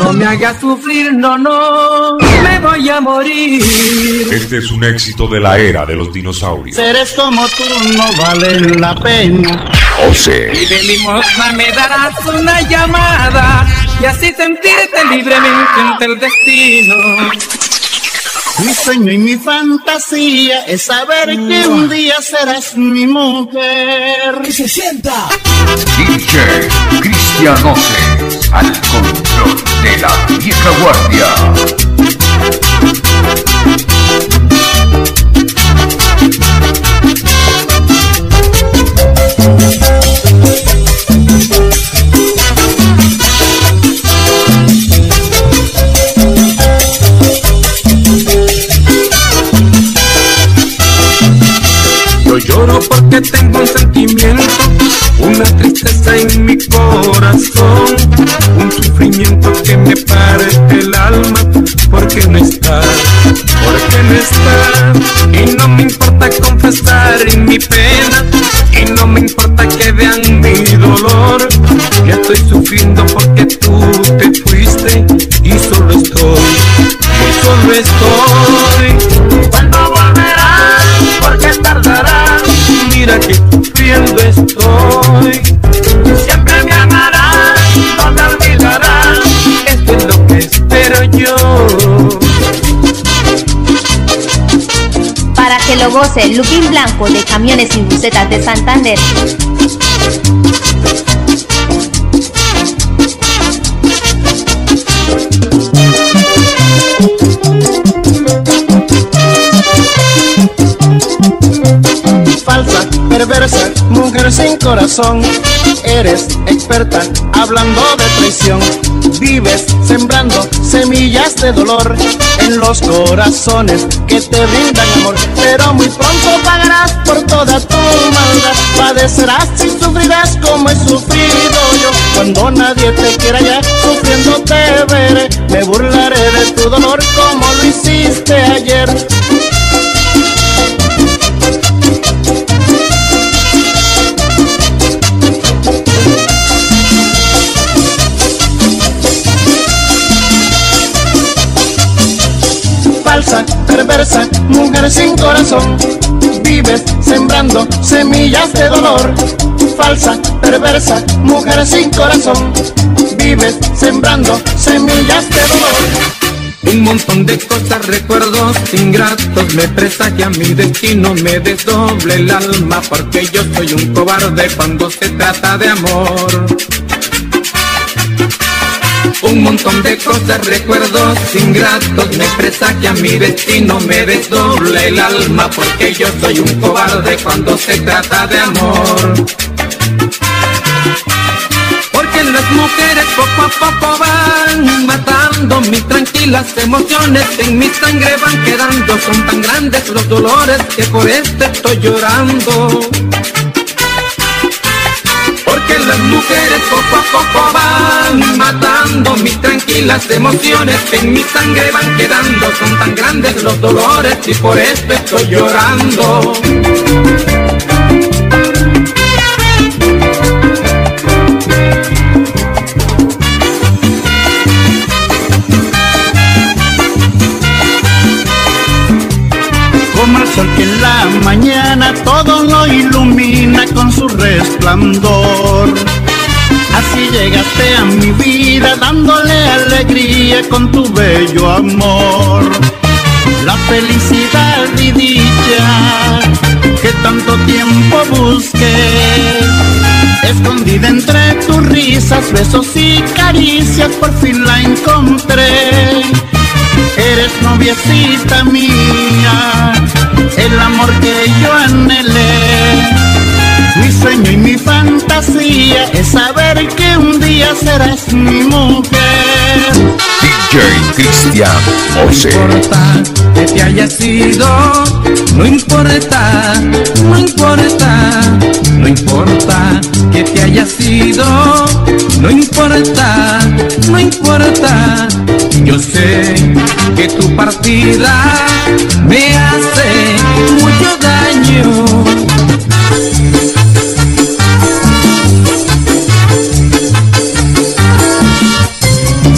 No me hagas sufrir, no, no, me voy a morir. Este es un éxito de la era de los dinosaurios. Seres como tú no valen la pena. José. Y de limosna me darás una llamada y así sentirte libremente ante el destino. Mi sueño y mi fantasía es saber que un día serás mi mujer. ¡Que se sienta! DJ Cristian Ose, al control de la vieja guardia. Yo lloro porque tengo un mi pena, y no me importa que vean mi dolor, ya estoy sufriendo porque lo goce Lupín Blanco de Camiones y Bucetas de Santander. Falsa, perversa, mujer sin corazón. Eres experta hablando de traición. Vives sembrando semillas de dolor en los corazones que te brindan amor. Pero muy pronto pagarás por toda tu maldad. Padecerás y sufrirás como he sufrido yo. Cuando nadie te quiera ya, sufriendo te veré. Me burlaré de tu dolor como lo hiciste ayer. Sin corazón. Vives sembrando semillas de dolor. Falsa, perversa, mujer sin corazón. Vives sembrando semillas de dolor. Un montón de cosas, recuerdos ingratos me presagia mi destino, me desdoble el alma porque yo soy un cobarde cuando se trata de amor. Un montón de cosas, recuerdos ingratos me presagia mi destino, me desdoble el alma porque yo soy un cobarde cuando se trata de amor. Porque las mujeres poco a poco van matando mis tranquilas emociones, en mi sangre van quedando, son tan grandes los dolores que por este estoy llorando. Porque las mujeres poco a poco van matando mis tranquilas emociones, en mi sangre van quedando, son tan grandes los dolores y por esto estoy llorando. Todo lo ilumina con su resplandor. Así llegaste a mi vida dándole alegría con tu bello amor. La felicidad y dicha que tanto tiempo busqué. Escondida entre tus risas, besos y caricias, por fin la encontré. Eres noviecita mía, el amor que yo anhelé. Mi sueño y mi fantasía es saber que un día serás mi mujer. DJ Cristian No importa que te hayas ido, no importa, no importa, no importa que te hayas ido, no importa, no importa. Yo sé que tu partida me hace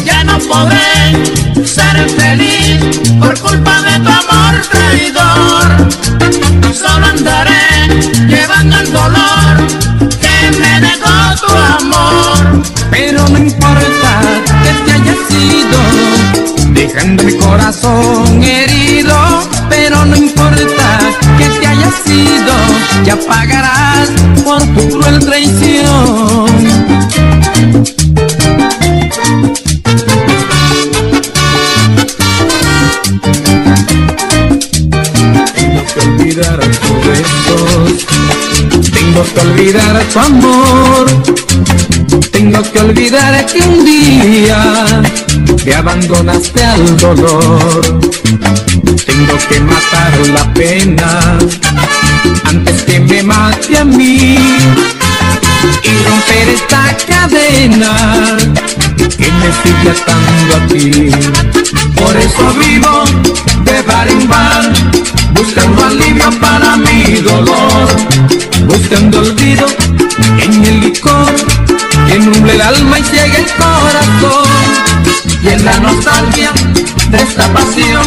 ya no podré ser feliz por culpa. Tengo que olvidar tu amor, tengo que olvidar que un día te abandonaste al dolor, tengo que matar la pena antes que me mate a mí y romper esta cadena que me sigue atando a ti. Por eso vivo de bar en bar, dolor, buscando olvido en el licor que nuble el alma y ciega el corazón, y en la nostalgia de esta pasión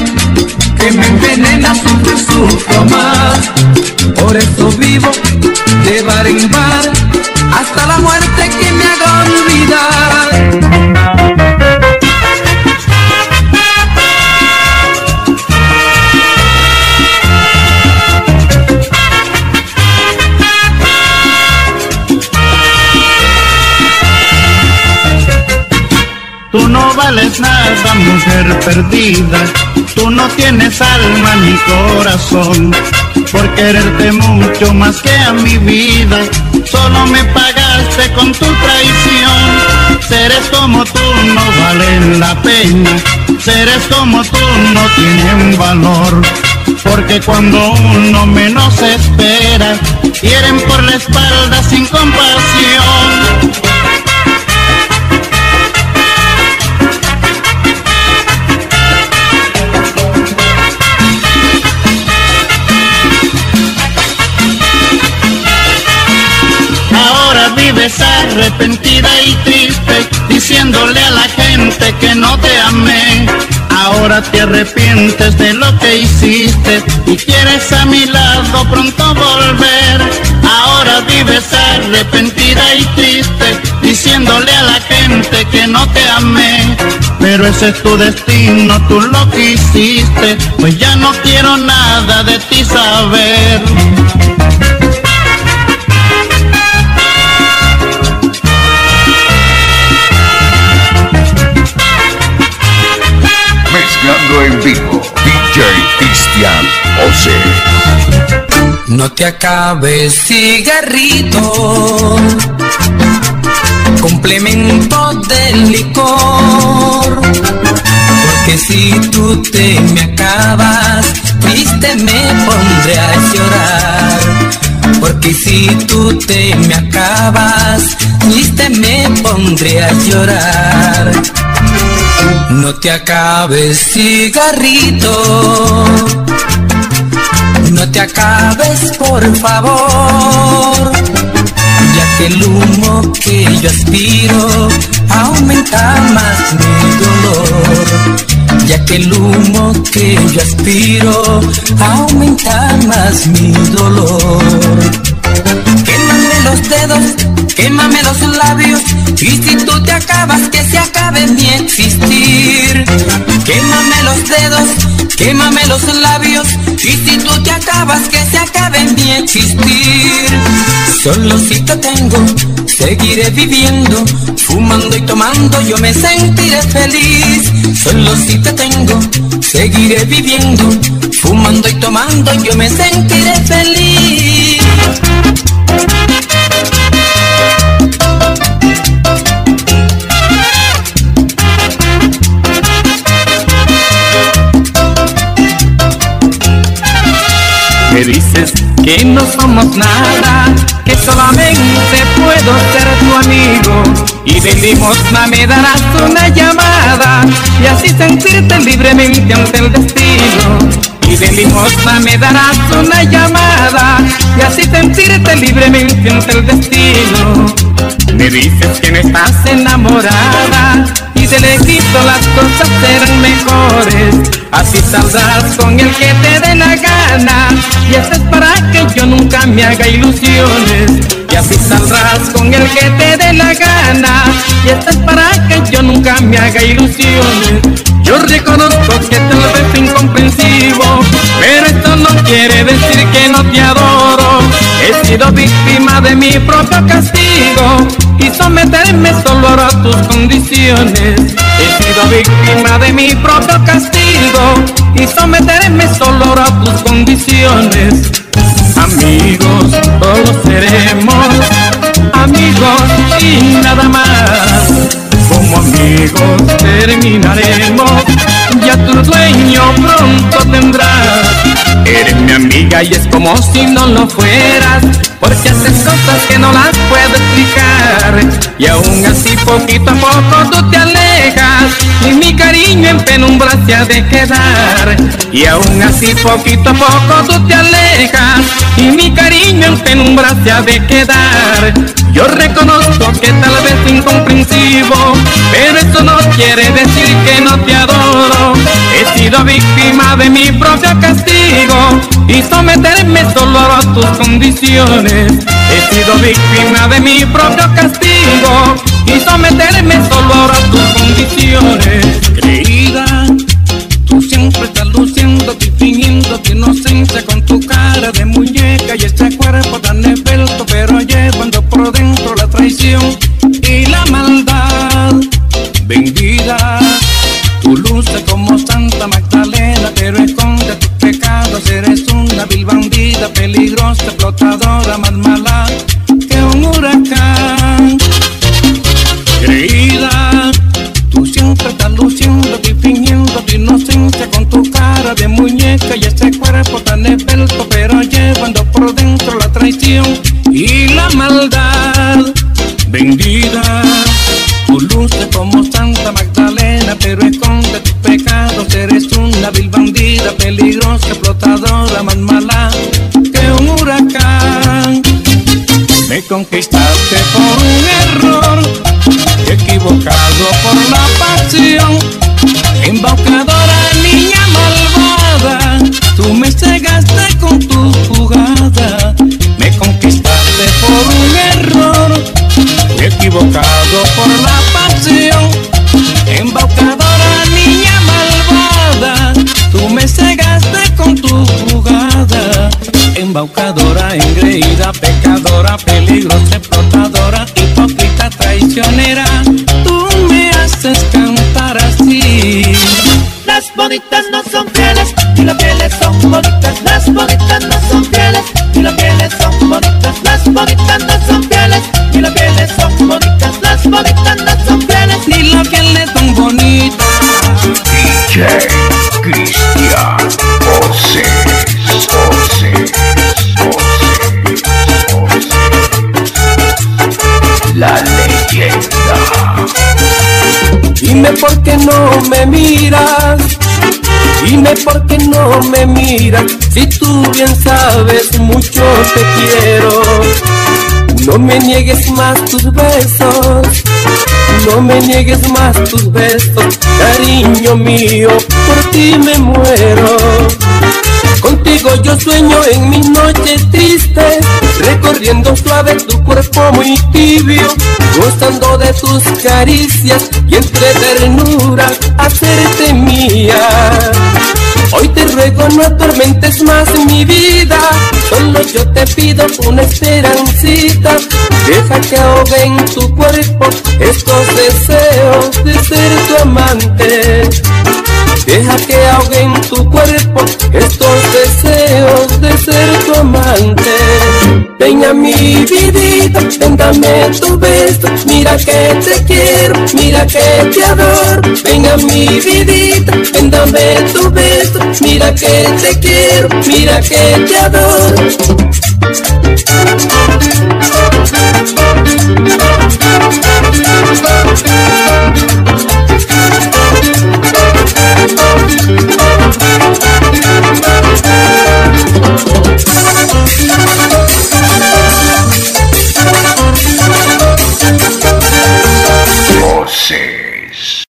que me envenena, sufro y sufro más. Por eso vivo de bar en bar hasta la muerte que me haga olvidar. Vales nada, mujer perdida. Tú no tienes alma ni corazón. Por quererte mucho más que a mi vida. Solo me pagaste con tu traición. Seres como tú no valen la pena. Seres como tú no tienen valor. Porque cuando uno menos espera, hieren por la espalda sin compasión. Vives arrepentida y triste, diciéndole a la gente que no te amé. Ahora te arrepientes de lo que hiciste y quieres a mi lado pronto volver. Ahora vives arrepentida y triste, diciéndole a la gente que no te amé. Pero ese es tu destino, tú lo quisiste, pues ya no quiero nada de ti saber. En vivo, DJ Cristian José. No te acabes cigarrito, complemento del licor. Porque si tú te me acabas, triste me pondré a llorar. Porque si tú te me acabas, triste me pondré a llorar. No te acabes cigarrito, no te acabes por favor, ya que el humo que yo aspiro aumenta más mi dolor, ya que el humo que yo aspiro aumenta más mi dolor. Quémame los dedos, quémame los labios. Y si tú acabas, que se acabe mi existir. Quémame los dedos, quémame los labios Y si tú te acabas, que se acabe mi existir. Solo si te tengo, seguiré viviendo Fumando y tomando yo me sentiré feliz. Solo si te tengo, seguiré viviendo Fumando y tomando yo me sentiré feliz que no somos nada, que solamente puedo ser tu amigo. Y de limosna me darás una llamada y así sentirte libremente ante el destino. Y de limosna me darás una llamada y así sentirte libremente ante el destino. Me dices que no estás enamorada y de lejito las cosas serán mejores. Así saldrás con el que te dé la gana. Y esto es para que yo nunca me haga ilusiones. Y así saldrás con el que te dé la gana. Y esto es para que yo nunca me haga ilusiones. Yo reconozco que tal vez incomprensivo, pero esto no quiere decir que no te adoro. He sido víctima de mi propio castigo y someterme solo a tus condiciones. He sido víctima de mi propio castigo y someterme solo a tus condiciones. Amigos, todos seremos amigos y nada más. Como amigos terminaremos, ya tu dueño pronto tendrás. Eres mi amiga y es como si no lo fueras, porque haces cosas que no las puedo explicar. Y aún así poquito a poco tú te alejas, y mi cariño en penumbra se ha de quedar. Y aún así poquito a poco tú te alejas, y mi cariño en penumbra se ha de quedar. Yo reconozco que tal vez incomprensivo, pero eso no quiere decir que no te adoro. He sido víctima de mi propio castigo y someterme solo a tus condiciones. He sido víctima de mi propio castigo y someterme solo a tus condiciones. Creída, tú siempre estás luciendo y fingiendo tu inocencia con tu cara de muñeca y este cuerpo tan esbelto, pero llevando por dentro la traición y la maldad. Vendida, maldad. Vendida, tu luce como Santa Magdalena, pero esconde tus pecados. Eres una vil bandida, peligrosa, explotadora, más mala que un huracán. Me conquistaste por un error, error, equivocado por la pasión. Embaucadora, niña malvada, tú me cegaste con tu jugada. Embaucadora, engreída, pecadora, peligrosa, explotadora, hipócrita, traicionera, tú me haces cantar así. Las bonitas no son fieles, y las fieles son bonitas. Las bonitas no son miras, dime por qué no me miras, si tú bien sabes mucho te quiero. No me niegues más tus besos, no me niegues más tus besos, cariño mío, por ti me muero. Contigo yo sueño en mis noches tristes, recorriendo suave tu cuerpo muy tibio, gozando de tus caricias y entre ternura hacerte mía. Hoy te ruego no atormentes más mi vida, solo yo te pido una esperancita, deja que ahogue en tu cuerpo estos deseos de ser tu amante. Deja que ahogue en tu cuerpo estos deseos de ser tu amante. Ven a mi vidita, ven tu beso, mira que te quiero, mira que te adoro. Ven a mi vidita, ven tu beso, mira que te quiero, mira que te adoro. Thank